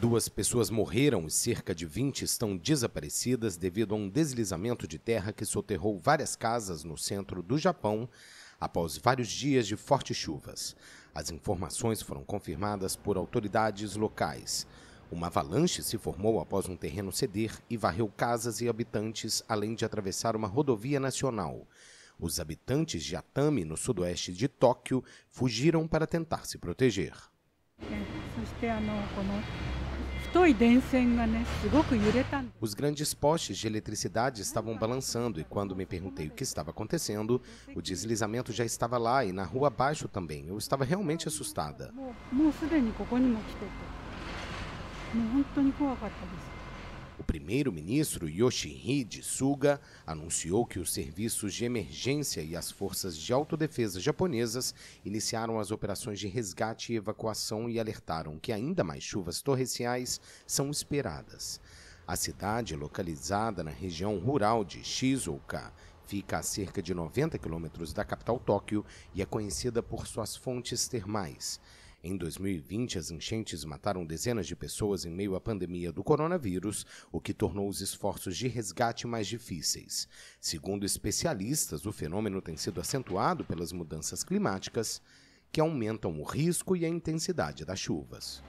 Duas pessoas morreram e cerca de 20 estão desaparecidas devido a um deslizamento de terra que soterrou várias casas no centro do Japão após vários dias de fortes chuvas. As informações foram confirmadas por autoridades locais. Uma avalanche se formou após um terreno ceder e varreu casas e habitantes, além de atravessar uma rodovia nacional. Os habitantes de Atami, no sudoeste de Tóquio, fugiram para tentar se proteger. Os grandes postes de eletricidade estavam balançando e quando me perguntei o que estava acontecendo, o deslizamento já estava lá e na rua abaixo também. Eu estava realmente assustada. O primeiro-ministro Yoshihide Suga anunciou que os serviços de emergência e as forças de autodefesa japonesas iniciaram as operações de resgate e evacuação e alertaram que ainda mais chuvas torrenciais são esperadas. A cidade, localizada na região rural de Shizuoka, fica a cerca de 90 quilômetros da capital Tóquio e é conhecida por suas fontes termais. Em 2020, as enchentes mataram dezenas de pessoas em meio à pandemia do coronavírus, o que tornou os esforços de resgate mais difíceis. Segundo especialistas, o fenômeno tem sido acentuado pelas mudanças climáticas, que aumentam o risco e a intensidade das chuvas.